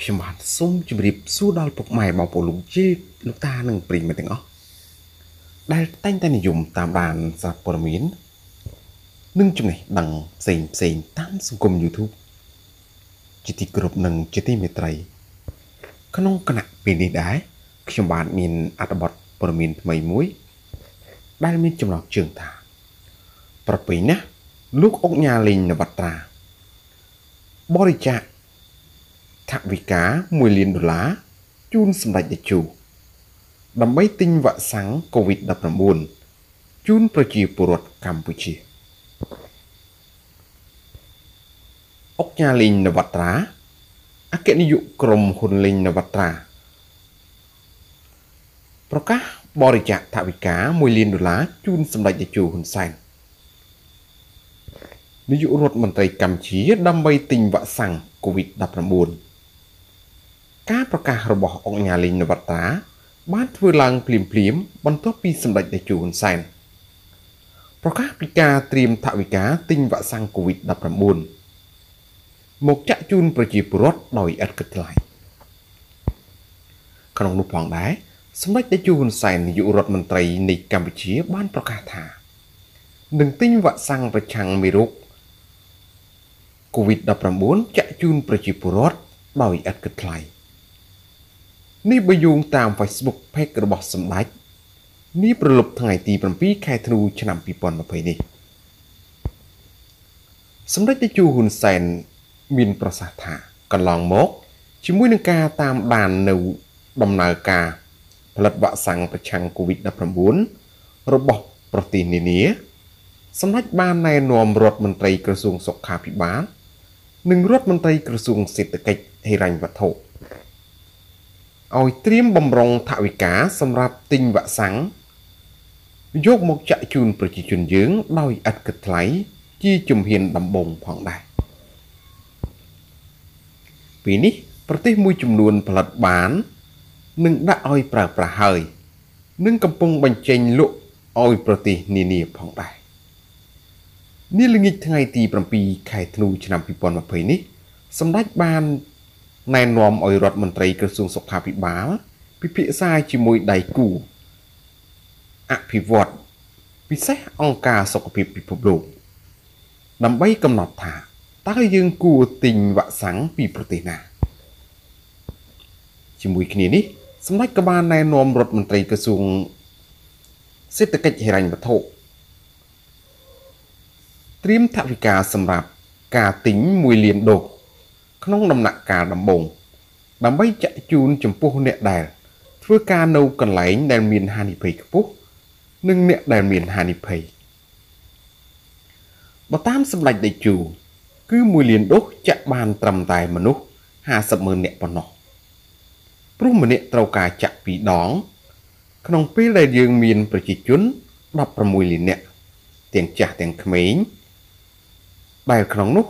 ខ្ញុំបាទសូមជម្រាបសួរដល់ពុកម៉ែបងប្អូនលោកជេលោកតានិងព្រីងទាំងអស់ដែលតែងតែនិយមតាមដានសារព័ត៌មាននិងចំណេះដឹងផ្សេងផ្សេងតាមសង្គម YouTube ជាទីគោរពនិងជាទីមេត្រី ក្នុងគណៈពេលនេះដែរខ្ញុំបាទមានអត្ថបទព័ត៌មានថ្មីមួយ ដែលមានចំណងជើងថា ប្រពៃណាលោកអុកញ៉ាលេងនវត្រាបរិច្ចាគ ថវិកា1លានដុល្លារជូនសម្ដេចតេជោដើម្បីទិញវ៉ាក់សាំង COVID-19 ជូនប្រជាពលរដ្ឋកម្ពុជាអុកញ៉ាលីងនវត្រាអគ្គនាយកក្រុមហ៊ុនលីងនវត្រា ប្រកាសបរិច្ចាគថវិកា1លានដុល្លារជូនសម្ដេចតេជោហ៊ុនសែននាយករដ្ឋមន្ត្រីកម្ពុជាដើម្បីទិញវ៉ាក់សាំង COVID-19 ការប្រកាសរបស់អង្គការលេងនវត្រាបានធ្វើឡើងភ្លាមភ្លាមបន្ទាប់ពីសម្ដេចតេជោហ៊ុនសែនប្រកាសពីការត្រៀមថវិកាទិញវ៉ាក់សាំង COVID-19 មកចាក់ជូនប្រជាពលរដ្ឋដោយឥតគិតថ្លៃក្នុងនោះផងដែរសម្ដេចតេជោហ៊ុនសែននាយករដ្ឋមន្ត្រីនៃកម្ពុជាបានប្រកាសថានឹងទិញវ៉ាក់សាំងប្រឆាំងមេរោគ COVID-19 ចាក់ជូនប្រជាពលរដ្ឋដោយឥតគិតថ្លៃ នេះបើយោងតាម Facebook Page របស់សម្ដេចនេះប្រលប់ថ្ងៃទី7ខែធ្នូឆ្នាំ2020នេះសម្ដេចតេជោហ៊ុនសែនមានប្រសាសន៍ថាកន្លងមកជាមួយនឹងការតាមដាននៅដំណើរការផលិតវ៉ាក់សាំងប្រឆាំង COVID-19 របស់ប្រទេសនានាសម្ដេចបានណែនាំរដ្ឋមន្ត្រីក្រសួងសុខាភិបាល និងរដ្ឋមន្ត្រីក្រសួងសេដ្ឋកិច្ចហិរញ្ញវត្ថុ ឲ្យត្រៀមបំរុងថវិកាសម្រាប់ទិញវ៉ាក់សាំងយកមកចាក់ជូនប្រជាជនយើងដោយឥតគិតថ្លៃជាជំហានដំបូងផងដែរពេលនេះប្រទេសមួយចំនួនផលិតបាននិងដាក់ឲ្យប្រើប្រាស់ហើយនិងកំពុងបញ្ចេញលក់ឲ្យប្រទេសនានាផងដែរនេះល្ងាចថ្ងៃទី7ខែធ្នូឆ្នាំ2020នេះសម្ដេចបាន ណែនាំឲ្យរដ្ឋមន្ត្រីក្រសួងសុខាភិបាលពិភាក្សាជាមួយដៃគូអភិវឌ្ឍពិសេសអង្គការសុខភាពពិភពលោកដើម្បីកំណត់ថាតើយើងគួរទិញវ៉ាក់សាំងពីប្រទេសណាជាមួយគ្នានេះសម្ដេចក៏បានណែនាំរដ្ឋមន្ត្រីក្រសួងសេដ្ឋកិច្ចហិរញ្ញវត្ថុត្រៀមថវិកាសម្រាប់ការទិញ1លានដូស ក្នុងដំណាក់កាលដំបូងដើម្បីចាក់ជូនចំពោះអ្នកដែលធ្វើការនៅកន្លែងដែលមានហានិភ័យខ្ពស់និងអ្នកដែលមានហានិភ័យបើតាមសម្ដេចដេជូគឺ1លានដូសចាក់បានត្រឹមតែមនុស្ស50ម៉ឺននាក់ប៉ុណ្ណោះព្រោះម្នាក់ត្រូវការចាក់2ដង ក្នុងពេលដែលយើងមានប្រជាជន16លាននាក់ទាំងចាស់ទាំងក្មេងដែលក្នុងនោះ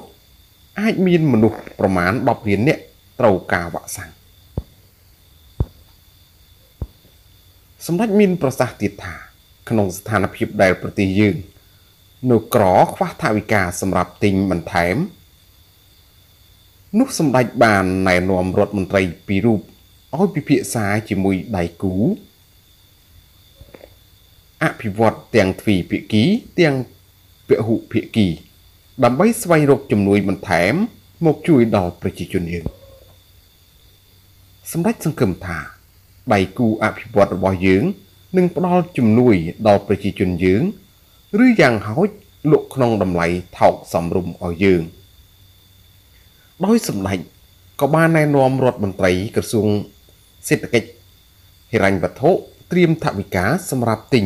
អាចមានមនុស្សប្រមាណ10លាននាក់ត្រូវការវ៉ាក់សាំងសម្ដេចមានប្រសាសន៍ទៀតថាក្នុងស្ថានភាពដែលប្រទេសយើង នៅក្រខ្វះថវិកាសម្រាប់ទិញបន្ថែមនោះសម្ដេចបានណែនាំរដ្ឋមន្ត្រីពីររូបឲ្យពិភាក្សាជាមួយដៃគូអភិវឌ្ឍទាំងទ្វីភាគីទាំងពហុភាគី ដើម្បីស្វែងរកជំនួយបន្ថែម មកជួយដល់ប្រជាជនយើងសម្ដេចសង្ឃឹមថាដៃគូអភិវឌ្ឍរបស់យើងនឹងផ្ដល់ជំនួយដល់ប្រជាជនយើង ឬយ៉ាងហោចលក់ក្នុងតម្លៃថោកសមរម្យឲ្យយើង ដោយសម្ដេចក៏បានណែនាំរដ្ឋមន្ត្រីក្រសួងសេដ្ឋកិច្ចហិរញ្ញវត្ថុត្រៀមថវិកាសម្រាប់ទិញ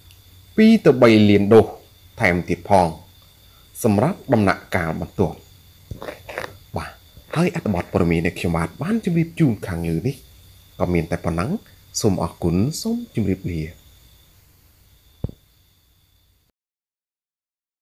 2ទៅ3លានដូសថែមទៀតផង សម្រាប់ដំណាក់កាលបន្ទាប់បាទហើយអត្ថបទព័ត៌មាននៃខ្ញុំបាទបានជម្រាបជូនខាងលើនេះក៏មានតែប៉ុណ្ណឹងសូមអរគុណសូមជម្រាបលា